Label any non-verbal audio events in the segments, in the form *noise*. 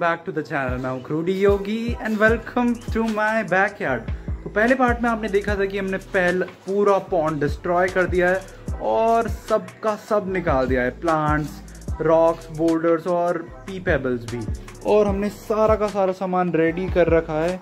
Back to the channel मैं हूँ क्रूडी योगी and welcome to my backyard तो पहले पार्ट में आपने देखा था कि हमने पहले पूरा पॉन्ड डिस्ट्रॉय कर दिया है और सब का सब निकाल दिया है। प्लांट्स रॉक्स बोल्डर्स और पी पेबल्स भी। और हमने सारा का सारा सामान रेडी कर रखा है।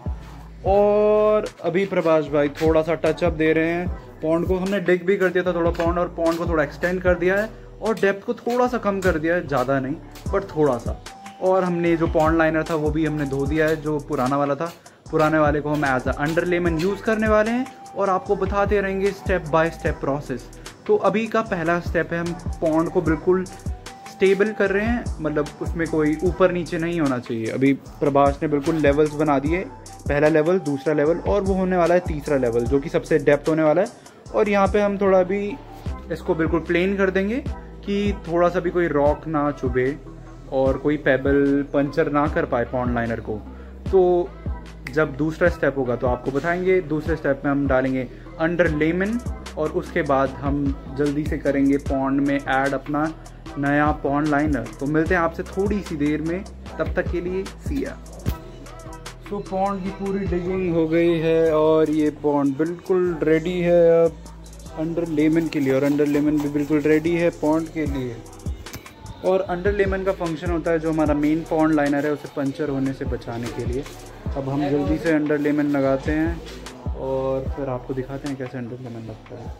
और अभी प्रभाष भाई थोड़ा सा टचअप दे रहे हैं। पॉन्ड को हमने डिग भी कर दिया था थोड़ा पॉन्ड और पॉन्ड को थोड़ा एक्सटेंड कर दिया है। और डेप्थ को थोड़ा सा कम कर दिया है, ज़्यादा नहीं बट थोड़ा सा। और हमने जो पॉन्ड लाइनर था, वो भी हमने धो दिया है, जो पुराना वाला था। पुराने वाले को हम as a underlayment use करने वाले हैं और आपको बताते रहेंगे स्टेप बाय स्टेप प्रोसेस तो अभी का पहला स्टेप है, हम पॉन्ड को बिल्कुल स्टेबल कर रहे हैं मतलब उसमें कोई ऊपर नीचे नहीं होना चाहिए। अभी प्रभास ने बिल्कुल लेवल्स बना दिए, पहला लेवल दूसरा लेवल और वो होने वाला है तीसरा लेवल जो कि सबसे डेप्थ होने वाला है। और यहाँ पे हम थोड़ा भी इसको बिल्कुल प्लेन कर देंगे कि थोड़ा सा भी कोई रॉक ना चुभे। और कोई पेबल पंचर ना कर पाए पॉन्ड लाइनर को तो जब दूसरा स्टेप होगा तो आपको बताएँगे। दूसरे स्टेप में हम डालेंगे अंडर लेमन और उसके बाद हम जल्दी से करेंगे पॉन्ड में ऐड अपना नया पॉन्ड लाइनर तो मिलते हैं आपसे थोड़ी सी देर में। तब तक के लिए सिया सो पॉन्ड की पूरी डिगिंग हो गई है और ये पॉन्ड बिल्कुल रेडी है अब अंडर लेमन के लिए और अंडर लेमन भी बिल्कुल रेडी है पॉन्ड के लिए। और अंडर लेमन का फ़ंक्शन होता है जो हमारा मेन पॉन्ड लाइनर है, उसे पंचर होने से बचाने के लिए। अब हम जल्दी से अंडर लेमन लगाते हैं और फिर आपको दिखाते हैं कैसे अंडर लेमन लगता है।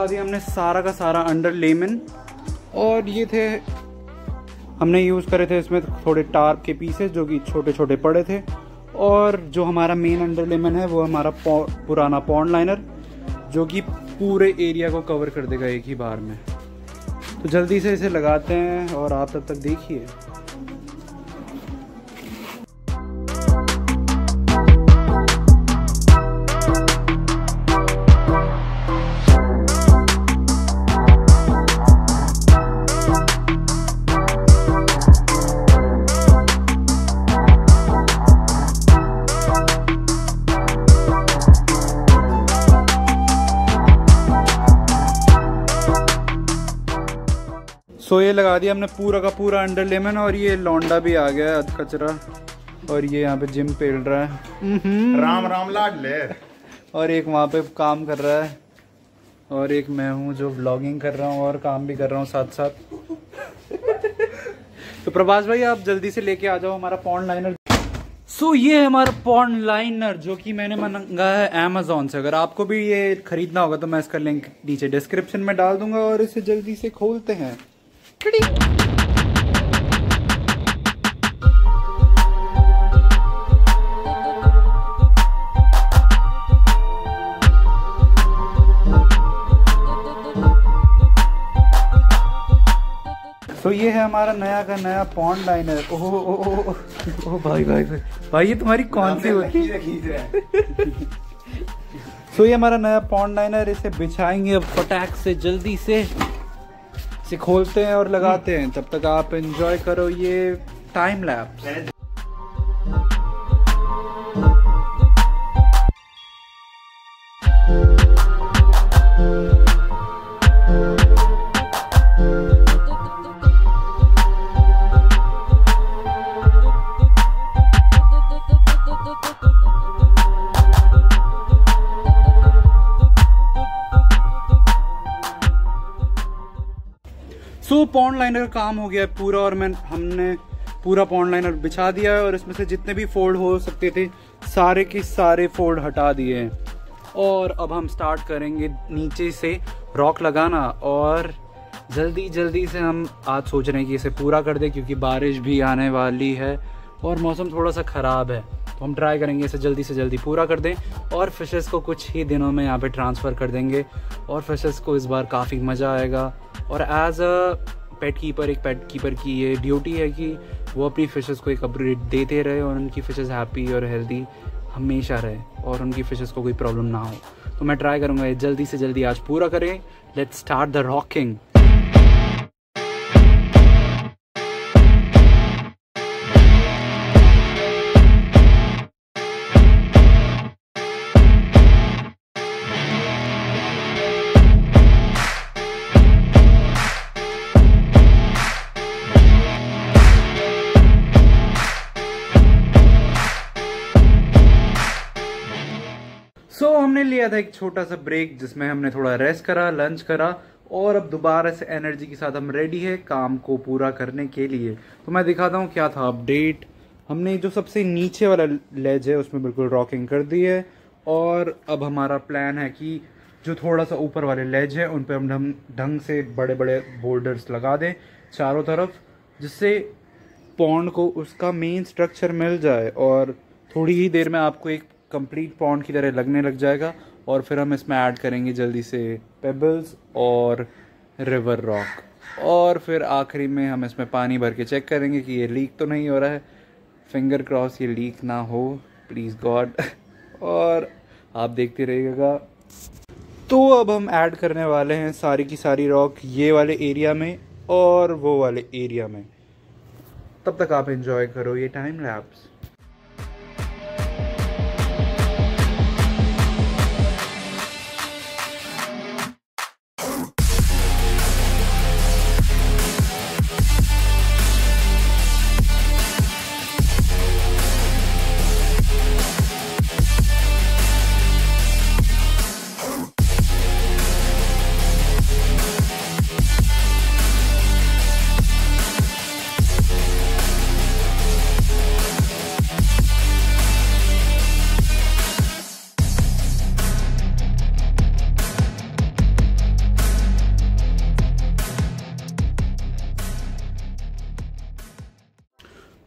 लगा दिया हमने सारा का सारा अंडर लेमन और ये थे, हमने यूज़ करे थे इसमें थोड़े टार्प के पीसेस जो कि छोटे छोटे पड़े थे, और जो हमारा मेन अंडर लेमन है, वो हमारा पुराना पॉन्ड लाइनर जो कि पूरे एरिया को कवर कर देगा एक ही बार में। तो जल्दी से इसे लगाते हैं, और आप तब तक देखिए। ये लगा दिया हमने पूरा का पूरा अंडर लेमन और ये लौंडा भी आ गया है कचरा। और ये यहाँ पे जिम पेल रहा है। राम राम लाड ले। और एक वहाँ पे काम कर रहा है और एक मैं हूँ जो व्लॉगिंग कर रहा हूँ और काम भी कर रहा हूँ साथ साथ *laughs* तो प्रभास भाई आप जल्दी से लेके आ जाओ हमारा पॉन्ड लाइनर सो so, ये है हमारा पॉन्ड लाइनर जो कि मैंने मंगाया है अमेजोन से। अगर आपको भी ये खरीदना होगा तो मैं इसका लिंक नीचे डिस्क्रिप्शन में डाल दूँगा और इसे जल्दी से खोलते हैं। तो ये है हमारा नया का नया पॉन्ड लाइनर ओह ओह ओह भाई भाई भाई। भाई ये तुम्हारी कौन सी होती है तो ये हमारा नया पॉन्ड लाइनर इसे बिछाएँगे अब फटाक से जल्दी से। इसे खोलते हैं और लगाते हैं। तब तक आप एंजॉय करो ये टाइम लैप्स पॉन्ड लाइनर का काम हो गया है पूरा और मैं हमने पूरा पॉन्ड लाइनर बिछा दिया है और इसमें से जितने भी फोल्ड हो सकते थे, सारे के सारे फोल्ड हटा दिए। हैं और अब हम स्टार्ट करेंगे नीचे से रॉक लगाना और जल्दी जल्दी से हम आज सोच रहे हैं कि इसे पूरा कर दें क्योंकि बारिश भी आने वाली है और मौसम थोड़ा सा ख़राब है। तो हम ट्राई करेंगे इसे जल्दी से जल्दी पूरा कर दें और फिशेस को कुछ ही दिनों में यहाँ पे ट्रांसफ़र कर देंगे और फिशेस को इस बार काफ़ी मज़ा आएगा। और एज अ पेट कीपर एक पेट कीपर की ये ड्यूटी है कि वो अपनी फिशेस को एक अपग्रेड देते रहे और उनकी फिशेस हैप्पी और हेल्दी हमेशा रहे और उनकी फिशेस को कोई प्रॉब्लम ना हो। तो मैं ट्राई करूँगा जल्दी से जल्दी आज पूरा करें। लेट्स स्टार्ट द रॉकिंग हमने लिया था एक छोटा सा ब्रेक जिसमें हमने थोड़ा रेस्ट करा लंच करा और अब दोबारा से एनर्जी के साथ हम रेडी है काम को पूरा करने के लिए। तो मैं दिखाता हूँ क्या था अपडेट हमने जो सबसे नीचे वाला लेज है उसमें बिल्कुल रॉकिंग कर दी है और अब हमारा प्लान है कि जो थोड़ा सा ऊपर वाले लेज है, उन पर हम ढंग से बड़े बड़े बोल्डर्स लगा दें चारों तरफ़, जिससे पौंड को उसका मेन स्ट्रक्चर मिल जाए। और थोड़ी ही देर में आपको एक कंप्लीट पॉन्ड की तरह लगने लग जाएगा और फिर हम इसमें ऐड करेंगे जल्दी से पेबल्स और रिवर रॉक और फिर आखिरी में हम इसमें पानी भर के चेक करेंगे कि ये लीक तो नहीं हो रहा है. फिंगर क्रॉस ये लीक ना हो प्लीज़ गॉड *laughs* और आप देखते रहिएगा. तो अब हम ऐड करने वाले हैं सारी की सारी रॉक ये वाले एरिया में और वो वाले एरिया में. तब तक आप इन्जॉय करो ये टाइम लैप्स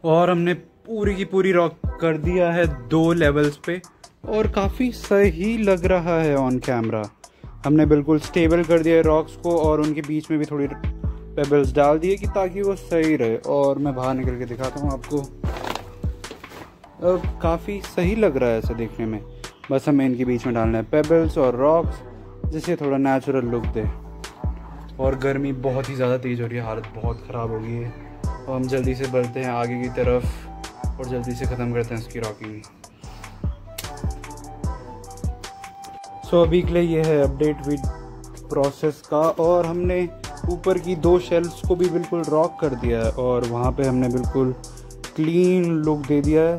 और हमने पूरी की पूरी रॉक कर दिया है दो लेवल्स पे। और काफ़ी सही लग रहा है ऑन कैमरा हमने बिल्कुल स्टेबल कर दिया है रॉक्स को और उनके बीच में भी थोड़ी पेबल्स डाल दिए कि ताकि वो सही रहे। और मैं बाहर निकल के दिखाता हूँ आपको। अब काफ़ी सही लग रहा है ऐसा देखने में। बस हमें इनके बीच में डालना है पेबल्स और रॉक्स जिससे थोड़ा नेचुरल लुक दे। और गर्मी बहुत ही ज़्यादा तेज़ हो रही है, हालत बहुत ख़राब हो गई है। और हम जल्दी से बढ़ते हैं आगे की तरफ़ और जल्दी से ख़त्म करते हैं उसकी रॉकिंग सो so, अभी के लिए ये है अपडेट विद प्रोसेस का और हमने ऊपर की दो शेल्फ्स को भी बिल्कुल रॉक कर दिया है और वहाँ पे हमने बिल्कुल क्लीन लुक दे दिया है।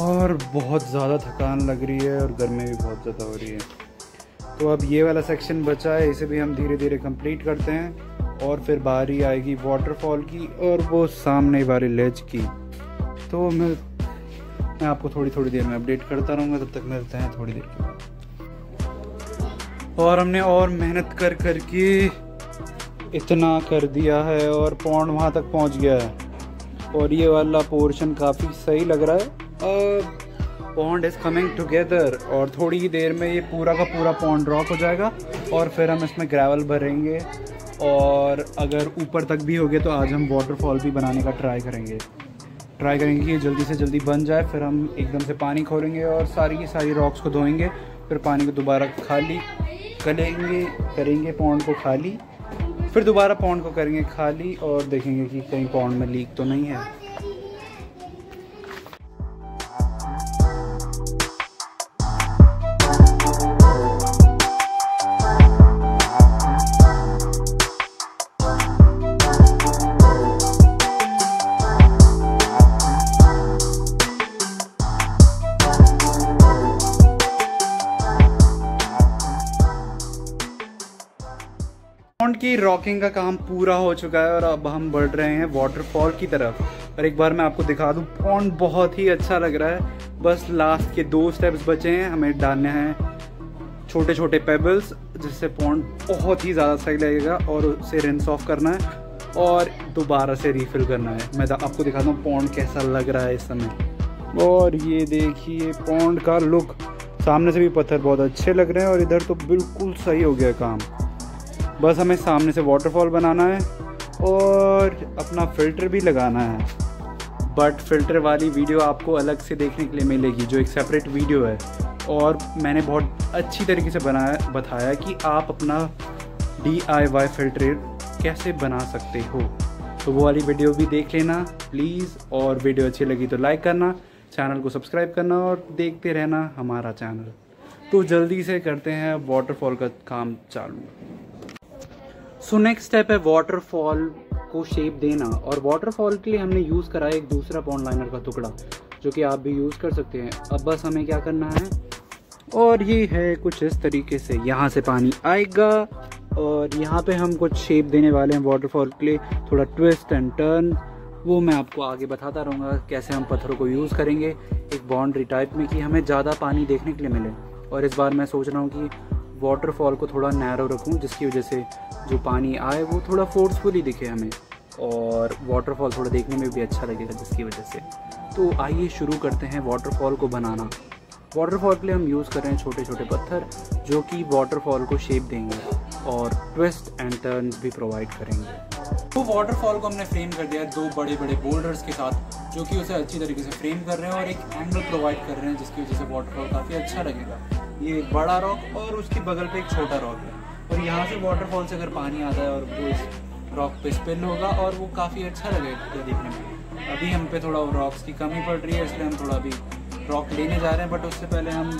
और बहुत ज़्यादा थकान लग रही है और गर्मी भी बहुत ज़्यादा हो रही है। तो अब ये वाला सेक्शन बचा है इसे भी हम धीरे धीरे कंप्लीट करते हैं। और फिर बारी आएगी वाटरफॉल की और वो सामने वाली लेज की। तो मैं मैं आपको थोड़ी थोड़ी देर में अपडेट करता रहूँगा, तब तक मिलते हैं थोड़ी देर के बाद। और हमने और मेहनत कर कर के इतना कर दिया है और पौंड वहाँ तक पहुँच गया है। और ये वाला पोर्शन काफ़ी सही लग रहा है। पॉन्ड इज़ कमिंग टुगेदर और थोड़ी ही देर में ये पूरा का पूरा पॉन्ड ड्रॉप हो जाएगा और फिर हम इसमें ग्रेवल भरेंगे। और अगर ऊपर तक भी हो गए तो आज हम वाटरफॉल भी बनाने का ट्राई करेंगे। ट्राई करेंगे कि जल्दी से जल्दी बन जाए, फिर हम एकदम से पानी खोलेंगे और सारी की सारी रॉक्स को धोएँगे, फिर पानी को दोबारा खाली करेंगे करेंगे पौंड को खाली, फिर दोबारा पौंड को करेंगे खाली और देखेंगे कि कहीं पौंड में लीक तो नहीं है। की रॉकिंग का काम पूरा हो चुका है और अब हम बढ़ रहे हैं वाटरफॉल की तरफ़। और एक बार मैं आपको दिखा दूँ पॉन्ड बहुत ही अच्छा लग रहा है। बस लास्ट के दो स्टेप्स बचे हैं, हमें डालने हैं छोटे छोटे पेबल्स जिससे पॉन्ड बहुत ही ज़्यादा सही लगेगा और उसे रिंस ऑफ़ करना है और दोबारा से रीफिल करना है। मैं आपको दिखाता हूँ पॉन्ड कैसा लग रहा है इस समय। और ये देखिए पौंड का लुक सामने से भी पत्थर बहुत अच्छे लग रहे हैं और इधर तो बिल्कुल सही हो गया काम। बस हमें सामने से वाटरफॉल बनाना है और अपना फ़िल्टर भी लगाना है। बट फ़िल्टर वाली वीडियो आपको अलग से देखने के लिए मिलेगी, जो एक सेपरेट वीडियो है। और मैंने बहुत अच्छी तरीके से बनाया, बताया कि आप अपना डी आई वाई फ़िल्टर कैसे बना सकते हो। तो वो वाली वीडियो भी देख लेना प्लीज़ और वीडियो अच्छी लगी तो लाइक करना चैनल को सब्सक्राइब करना और देखते रहना हमारा चैनल तो जल्दी से करते हैं वाटरफॉल का काम चालू। सो नेक्स्ट स्टेप है वाटरफॉल को शेप देना। और वाटरफॉल के लिए हमने यूज़ करा एक दूसरा पॉन्ड लाइनर का टुकड़ा, जो कि आप भी यूज़ कर सकते हैं। अब बस हमें क्या करना है? और ये है कुछ इस तरीके से। यहाँ से पानी आएगा, और यहाँ पे हम कुछ शेप देने वाले हैं वाटरफॉल के लिए। थोड़ा ट्विस्ट एंड टर्न वो मैं आपको आगे बताता रहूँगा कैसे हम पत्थरों को यूज़ करेंगे। एक बाउंड्री टाइप में कि हमें ज़्यादा पानी देखने के लिए मिले। और इस बार मैं सोच रहा हूँ कि वाटरफॉल को थोड़ा नैरो रखूँ, जिसकी वजह से जो पानी आए, वो थोड़ा फोर्सफुली दिखे हमें, और वाटरफॉल थोड़ा देखने में भी अच्छा लगेगा, जिसकी वजह से। तो आइए शुरू करते हैं वाटरफॉल को बनाना। वाटरफॉल के लिए हम यूज़ कर रहे हैं छोटे छोटे पत्थर, जो कि वाटरफॉल को शेप देंगे, और ट्विस्ट एंड टर्न भी प्रोवाइड करेंगे। तो वाटरफॉल को हमने फ्रेम कर दिया है दो बड़े बड़े बोल्डर्स के साथ, जो कि उसे अच्छी तरीके से फ्रेम कर रहे हैं, और एक एंगल प्रोवाइड कर रहे हैं, जिसकी वजह से वाटरफॉल काफ़ी अच्छा लगेगा। ये एक बड़ा रॉक और उसके बगल पे एक छोटा रॉक है। और यहाँ से वाटरफॉल से अगर पानी आता है और वो इस रॉक पे स्पिल होगा और वो काफ़ी अच्छा लगेगा देखने में। अभी हम पे थोड़ा रॉक्स की कमी पड़ रही है, इसलिए हम थोड़ा अभी रॉक लेने जा रहे हैं बट उससे पहले हम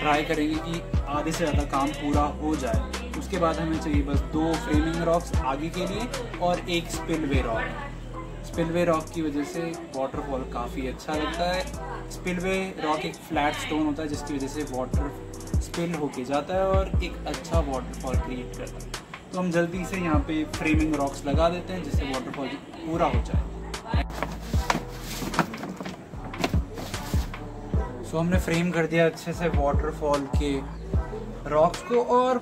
ट्राई करेंगे कि आधे से ज़्यादा काम पूरा हो जाए। उसके बाद हमें चाहिए बस दो फ्रेमिंग रॉक्स आगे के लिए और एक स्पिलवे रॉक स्पिलवे रॉक की वजह से वाटरफॉल काफ़ी अच्छा लगता है। स्पिलवे रॉक एक फ्लैट स्टोन होता है, जिसकी वजह से वाटर स्पिल होके जाता है और एक अच्छा वाटरफॉल क्रिएट करता है। तो हम जल्दी से यहाँ पे फ्रेमिंग रॉक्स लगा देते हैं, जिससे वाटरफॉल पूरा हो जाए। सो हमने फ्रेम कर दिया अच्छे से वाटरफॉल के रॉक्स को और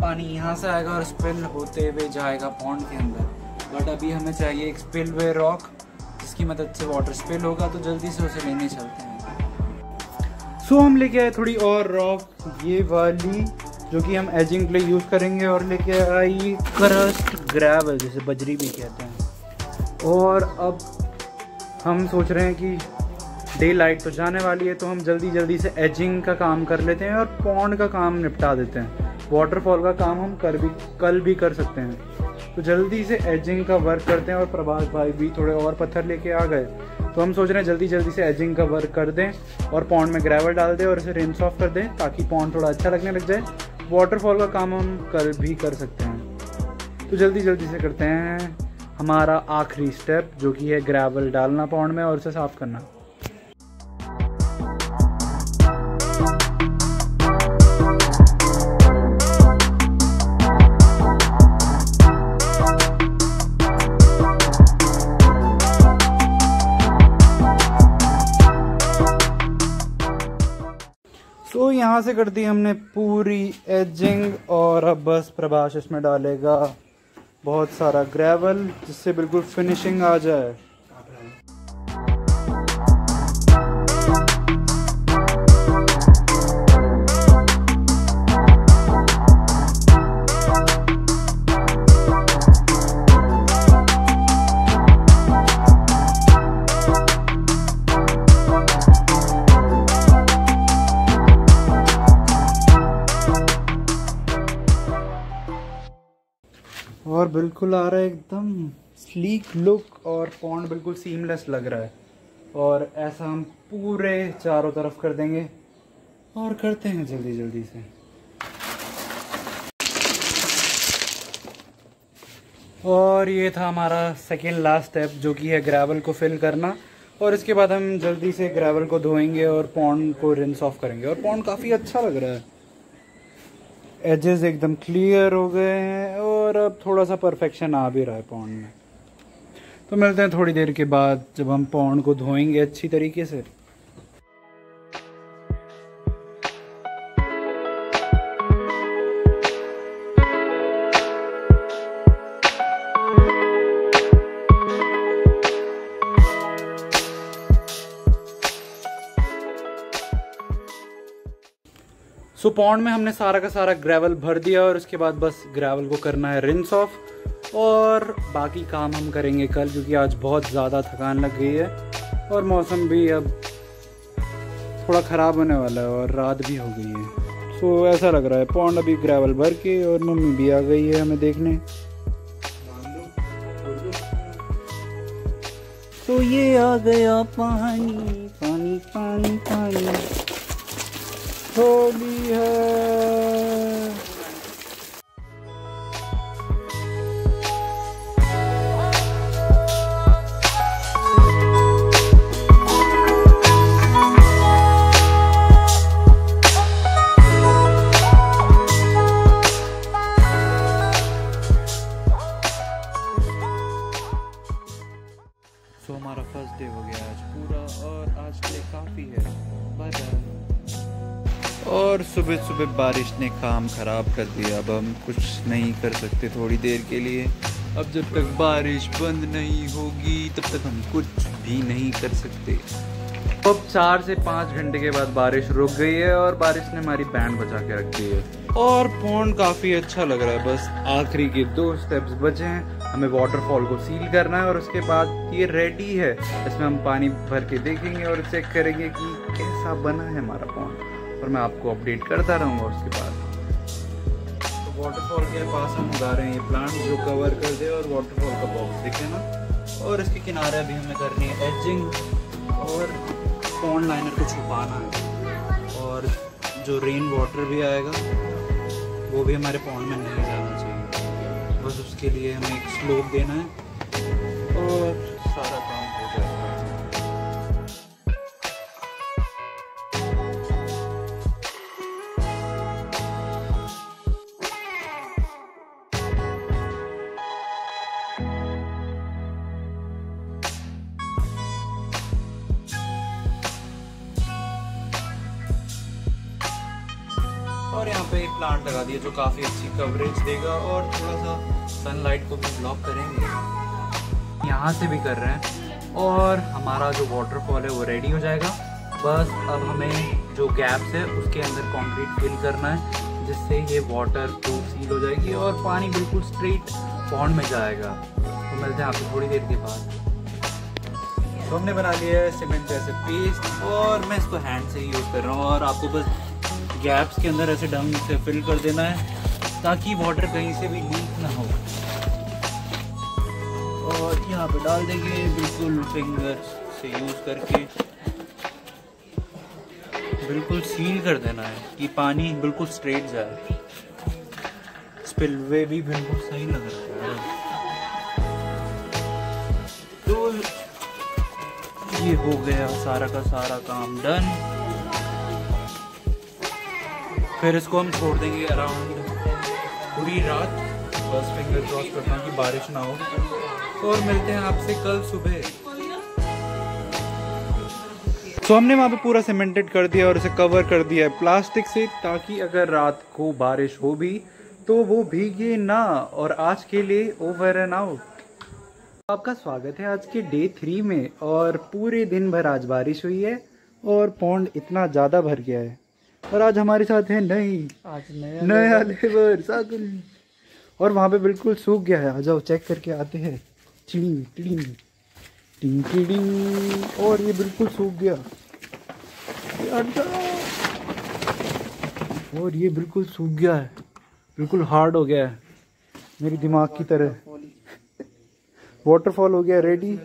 पानी यहाँ से आएगा और स्पिल होते हुए जाएगा पॉन्ड के अंदर। बट अभी हमें चाहिए एक स्पिल वे रॉक जिसकी मदद से वाटर स्पिल होगा तो जल्दी से उसे लेने चलते हैं। सो हम लेके आए थोड़ी और रॉक, ये वाली, जो कि हम एजिंग के लिए यूज़ करेंगे और लेके आई क्रस्ट ग्रेवल जिसे बजरी भी कहते हैं। और अब हम सोच रहे हैं कि डे लाइट तो जाने वाली है तो हम जल्दी जल्दी से एजिंग का काम कर लेते हैं और पौंड का काम निपटा देते हैं। वाटरफॉल का काम हम कर भी कल भी कर सकते हैं। तो जल्दी से एजिंग का वर्क करते हैं और प्रभास भाई भी थोड़े और पत्थर लेके आ गए। तो हम सोच रहे हैं जल्दी जल्दी से एजिंग का वर्क कर दें और पौंड में ग्रेवल डाल दें और इसे रिंस ऑफ़ कर दें ताकि पौंड थोड़ा अच्छा लगने लग जाए। वाटरफॉल का काम हम कर, भी कर सकते हैं। तो जल्दी जल्दी से करते हैं हमारा आखिरी स्टेप जो कि है ग्रेवल डालना पौंड में और उसे साफ़ करना। यहाँ से कर दी हमने? पूरी एजिंग और अब बस प्रभाष इसमें डालेगा। बहुत सारा ग्रेवल जिससे बिल्कुल फिनिशिंग आ जाए। बिल्कुल आ रहा है, एकदम स्लीक लुक और पॉन्ड बिल्कुल सीमलेस लग रहा है। और ऐसा हम पूरे चारों तरफ़ कर देंगे और करते हैं जल्दी जल्दी से। और ये था हमारा सेकेंड लास्ट स्टेप जो कि है ग्रेवल को फिल करना। और इसके बाद हम जल्दी से ग्रेवल को धोएँगे और पॉन्ड को रिंस ऑफ़ करेंगे। और पॉन्ड काफ़ी अच्छा लग रहा है। एजेस एकदम क्लियर हो गए हैं और अब थोड़ा सा परफेक्शन आ भी रहा है पौंड में। तो मिलते हैं थोड़ी देर के बाद जब हम पौंड को धोएँगे अच्छी तरीके से। पॉन्ड में हमने सारा का सारा ग्रेवल भर दिया और उसके बाद बस ग्रेवल को करना है रिंस ऑफ़ और बाकी काम हम करेंगे कल, क्योंकि आज बहुत ज़्यादा थकान लग गई है और मौसम भी अब थोड़ा ख़राब होने वाला है और रात भी हो गई है। सो ऐसा लग रहा है पौंड अभी ग्रेवल भर के और मम्मी भी आ गई है हमें देखने। तो ये आ गया पानी पानी पानी पानी। होली है। हमारा फ़र्स्ट डे हो गया आज पूरा और आज के लिए काफ़ी है। बाय बाय और सुबह सुबह बारिश ने काम ख़राब कर दिया। अब हम कुछ नहीं कर सकते थोड़ी देर के लिए। अब जब तक बारिश बंद नहीं होगी, तब तक हम कुछ भी नहीं कर सकते। अब चार से पाँच घंटे के बाद बारिश रुक गई है और बारिश ने हमारी बैंड बचा के रखी है। और फ़ोन काफ़ी अच्छा लग रहा है। बस आखिरी के दो स्टेप्स बचे हैं। हमें वाटरफॉल को सील करना है और उसके बाद ये रेडी है। इसमें हम पानी भर के देखेंगे और चेक करेंगे कि कैसा बना है हमारा पॉन्ड और मैं आपको अपडेट करता रहूँगा उसके बाद। तो वाटरफॉल के पास हम उगा रहे हैं, ये प्लांट जो कवर कर दे और वाटरफॉल का बॉक्स दिखे ना। और इसके किनारे भी हमें करनी है एजिंग और पॉन्ड लाइनर को छुपाना है। और जो रेन वाटर भी आएगा, वो भी हमारे पॉन्ड में नहीं जाना चाहिए। बस उसके लिए हमें एक स्लोप देना है। काफ़ी अच्छी कवरेज देगा और थोड़ा सा सनलाइट को भी ब्लॉक करेंगे। यहाँ से भी कर रहे हैं और हमारा जो वाटरफॉल है वो रेडी हो जाएगा। बस अब हमें जो गैप्स है उसके अंदर कंक्रीट फिल करना है, जिससे ये वाटर प्रूफ सील हो जाएगी और पानी बिल्कुल स्ट्रेट पॉन्ड में जाएगा। तो मिलते हैं आपको थोड़ी देर के बाद। तो हमने बना लिया है सीमेंट जैसे पेस्ट और मैं इसको हैंड से ही यूज़ कर रहा हूँ और आपको बस गैप्स के अंदर ऐसे ढंग से फिल कर देना है, ताकि वाटर कहीं से भी लीक ना हो। और यहाँ पे डाल देंगे बिल्कुल फिंगर से यूज़ करके। बिल्कुल सील कर देना है, कि पानी बिल्कुल स्ट्रेट जाए। स्पिलवे भी बिल्कुल सही लग रहा है। तो ये हो गया सारा का सारा काम डन फिर इसको हम छोड़ देंगे अराउंड पूरी रात। बस फिंगर क्रॉस करना कि बारिश ना हो। और मिलते हैं आपसे कल सुबह। तो हमने वहाँ पे पूरा सीमेंटेड कर दिया और उसे कवर कर दिया है प्लास्टिक से ताकि अगर रात को बारिश हो भी तो वो भीगे ना। और आज के लिए ओवर एंड आउट आपका स्वागत है आज के डे थ्री में और पूरे दिन भर आज बारिश हुई है और पौंड इतना ज़्यादा भर गया है। और आज हमारे साथ है नई नया नया लेबर। साकुल और वहाँ पे बिल्कुल सूख गया है। आ जाओ चेक करके आते हैं। चिड़िंग टिड़िंग टिंग टिड़िंग और ये बिल्कुल सूख गया। और ये बिल्कुल सूख गया है। बिल्कुल हार्ड हो गया है। मेरी दिमाग की तरह। वाटरफॉल हो गया रेडी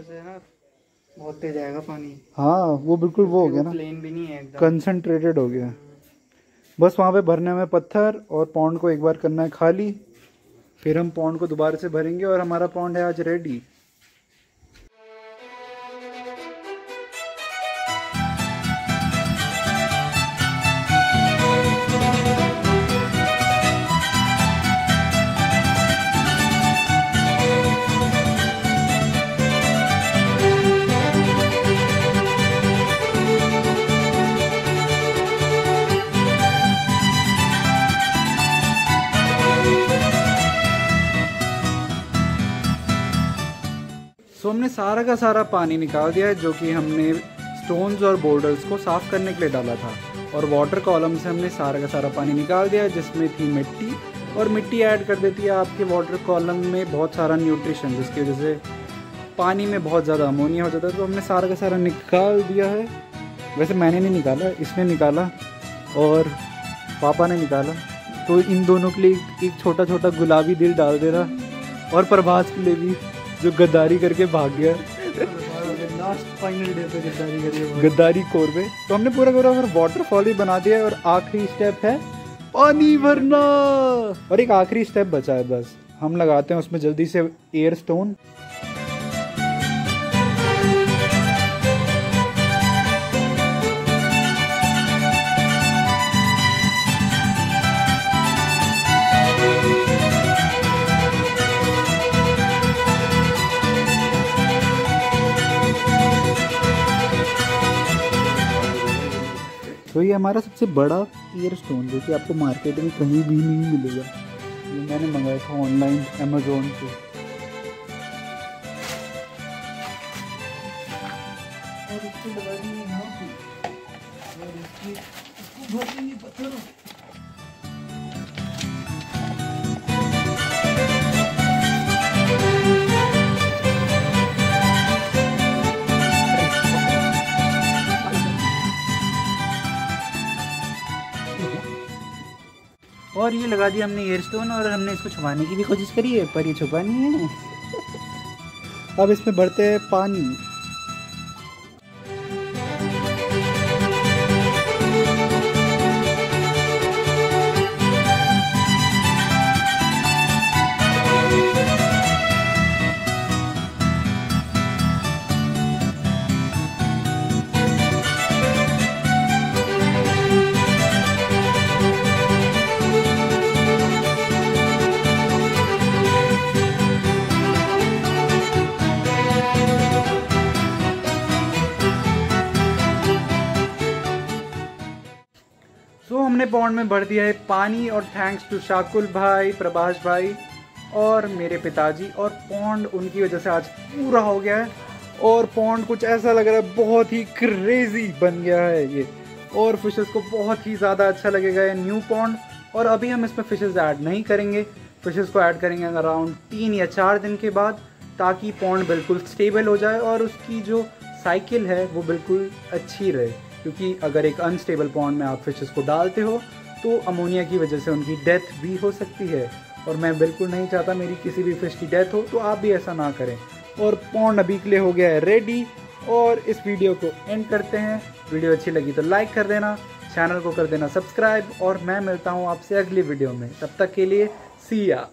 बहुत तेज आएगा पानी। हाँ वो बिल्कुल वो हो गया ना। प्लेन भी नहीं है कंसंट्रेटेड हो गया। बस वहाँ पे भरने में पत्थर और पौंड को एक बार करना है खाली, फिर हम पौंड को दोबारा से भरेंगे और हमारा पौंड है आज रेडी सारा का सारा पानी निकाल दिया है, जो कि हमने स्टोन्स और बोल्डर्स को साफ़ करने के लिए डाला था। और वाटर कॉलम से हमने सारा का सारा पानी निकाल दिया जिसमें थी मिट्टी। और मिट्टी ऐड कर देती है आपके वाटर कॉलम में बहुत सारा न्यूट्रिशन जिसकी वजह से पानी में बहुत ज़्यादा अमोनिया हो जाता है। तो हमने सारा का सारा निकाल दिया है। वैसे मैंने नहीं निकाला, इसने निकाला और पापा ने निकाला। तो इन दोनों के लिए एक छोटा छोटा गुलाबी दिल डाल देना और प्रभास के लिए भी जो गद्दारी करके भाग गया। लास्ट फाइनल डे पे गद्दारी करिए गद्दारी कोर में। तो हमने पूरा पूरा वाटरफॉल ही बना दिया है और आखिरी स्टेप है पानी भरना। और एक आखिरी स्टेप बचा है बस। हम लगाते हैं उसमें जल्दी से एयर स्टोन तो ये हमारा सबसे बड़ा ईयर स्टोन जो कि आपको मार्केट में कहीं भी नहीं मिलेगा। ये मैंने मंगाया था ऑनलाइन अमेजोन से। और इसके लगा ये लगा दिया हमने एयर स्टोन और हमने इसको छुपाने की भी कोशिश करी है, पर ये छुपा नहीं है। अब इसमें बढ़ते हैं पानी। पौंड में भर दिया है पानी और थैंक्स टू शाकुल भाई, प्रभाष भाई और मेरे पिताजी और पौंड उनकी वजह से आज पूरा हो गया है। और पौंड कुछ ऐसा लग रहा है बहुत ही क्रेजी बन गया है ये। और फिशेस को बहुत ही ज़्यादा अच्छा लगेगा ये न्यू पौंड और अभी हम इसमें फिशेस ऐड नहीं करेंगे। फिशेस को ऐड करेंगे अराउंड तीन या चार दिन के बाद, ताकि पौंड बिल्कुल स्टेबल हो जाए और उसकी जो साइकिल है वो बिल्कुल अच्छी रहे। क्योंकि अगर एक अनस्टेबल पॉन्ड में आप फिशेस को डालते हो तो अमोनिया की वजह से उनकी डेथ भी हो सकती है। और मैं बिल्कुल नहीं चाहता मेरी किसी भी फ़िश की डेथ हो तो आप भी ऐसा ना करें। और पॉन्ड अभी के लिए हो गया है रेडी और इस वीडियो को एंड करते हैं। वीडियो अच्छी लगी तो लाइक कर देना चैनल को कर देना सब्सक्राइब और मैं मिलता हूँ आपसे अगली वीडियो में। तब तक के लिए सिया